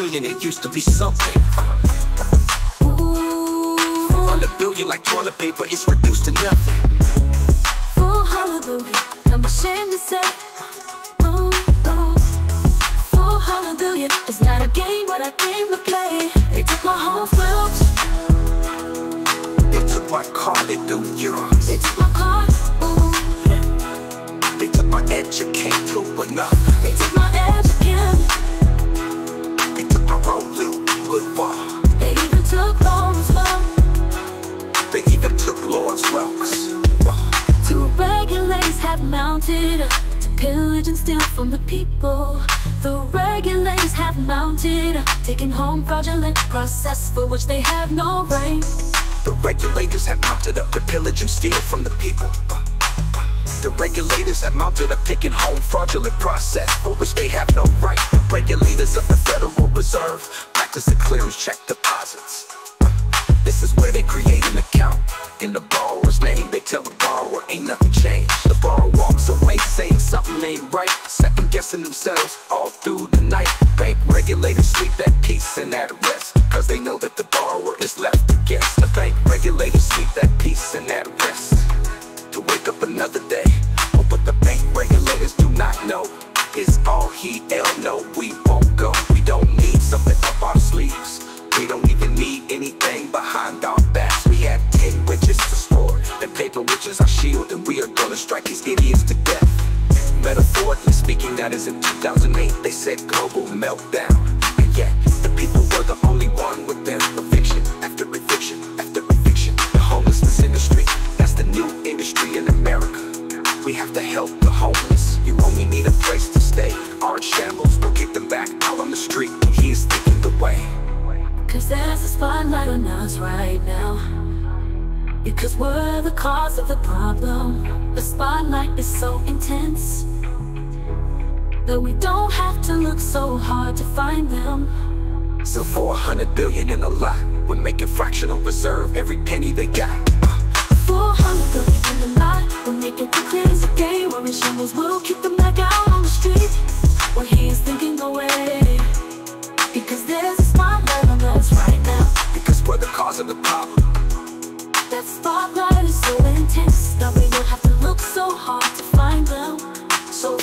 billion, it used to be something. Ooh, 400 billion like toilet paper, it's reduced to nothing. full hallelujah. I'm ashamed to say. Ooh, ooh. Full hallelujah. It's not a game, but I came to mounted to pillage and steal from the people. The regulators have mounted up, taking home fraudulent process for which they have no right. The regulators have mounted up to pillage and steal from the people. The regulators have mounted up taking home fraudulent process for which they have no right. The regulators of the Federal Reserve practice the clearance check deposits. This is where they create an account. In the Themselves all through the night. Bank regulators sleep at peace and at rest. Cause they know that the borrower is left to guess. The bank regulators sleep at peace and at rest. To wake up another day. But the bank regulators do not know. Is all he L know we won't go. We don't need something up our sleeves. We don't even need anything behind our backs. We have 10 witches to sword. And paper witches our shield. And we are gonna strike these idiots to death. Metaphorically speaking, that is in 2008. They said global meltdown. And yet, the people were the only one with. Eviction after eviction after eviction. The homelessness industry, that's the new industry in America. We have to help the homeless. You only need a place to stay. Orange shambles we'll kick them back out on the street. He is thinking the way. Cause there's a spotlight on us right now. Because we're the cause of the problem. The spotlight is so intense that we don't have to look so hard to find them. So 400 billion in a lot. We're making fractional reserve every penny they got. 400 billion in the lot. We'll make it clear as a game. Where in shambles will keep them back out on the street. When he is thinking away. Because there's a spotlight on us right now. Because we're the cause of the problem. That spotlight is so intense that we don't have to look so hard to find them. So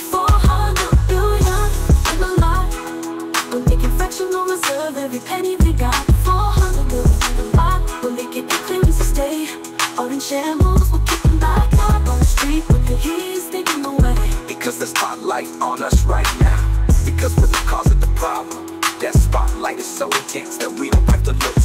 Because the spotlight on us right now. Because we're the cause of the problem. That spotlight is so intense that we don't have to look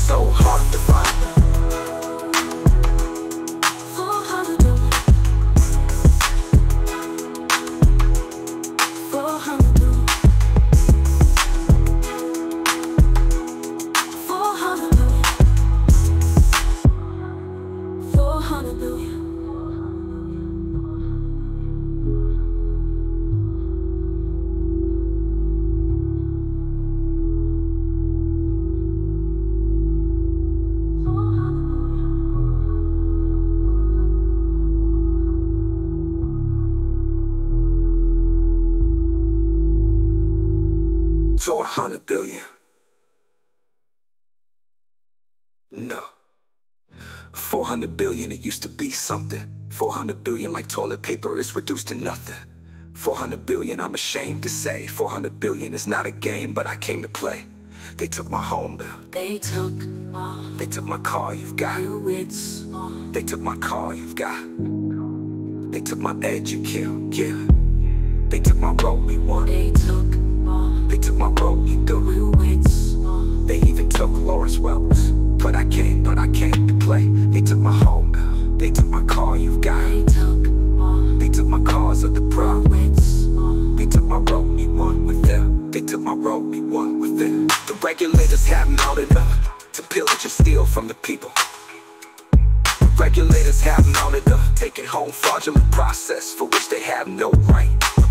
a hundred billion. No. 400 billion, it used to be something. 400 billion like toilet paper is reduced to nothing. 400 billion, I'm ashamed to say. 400 billion is not a game, but I came to play. They took my home bill. They took all They took my car, you've got. all They took my car, you've got. They took my edge, you killed, yeah. They took my road, we won. They took They took my road, we do. wits. They even took Lawrence Wells. But I came, but I came to play. They took my home. They took my car, you've got. They took They took my cars of the all They took my road, we won with them. They took my road, we won with them. The regulators have mounted up to pillage and steal from the people. The regulators have mounted up, taking home fraudulent process for which they have no right. The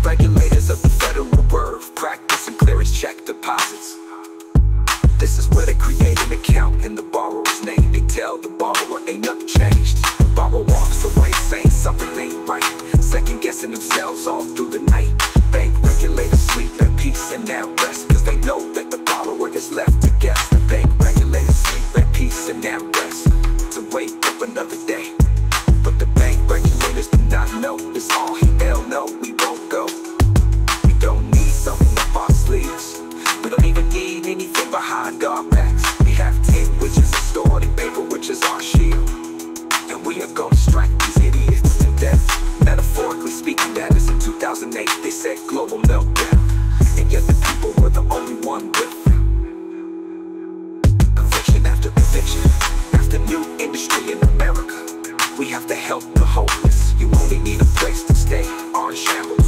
madness in 2008 They said global meltdown And yet the people were the only one with. Conviction after conviction. That's the new industry in America. We have to help the homeless. You only need a place to stay. On shambles.